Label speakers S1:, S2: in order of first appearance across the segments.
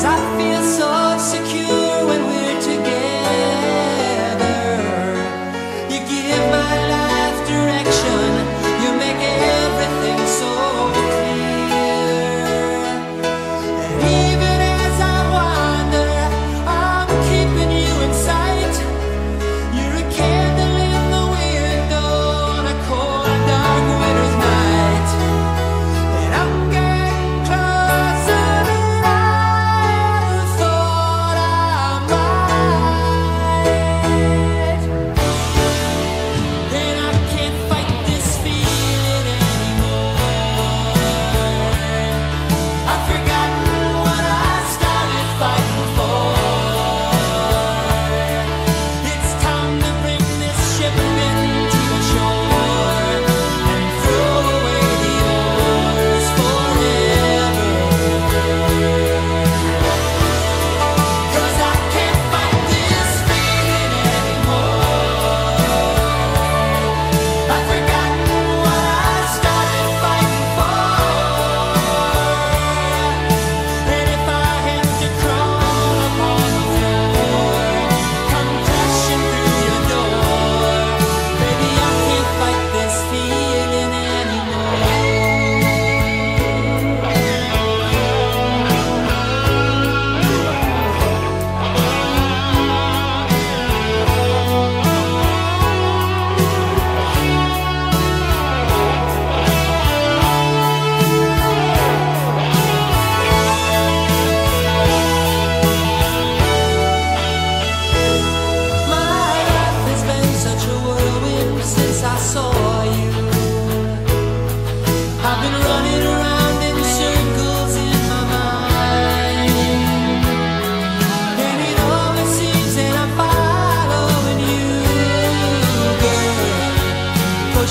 S1: Cause I feel so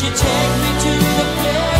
S1: you take me to the place